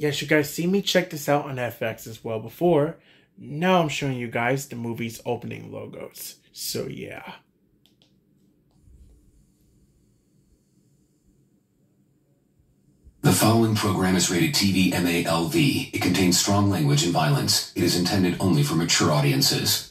Yes, you guys see me check this out on FX as well before. Now I'm showing you guys the movie's opening logos. So yeah. The following program is rated TV MALV. It contains strong language and violence. It is intended only for mature audiences.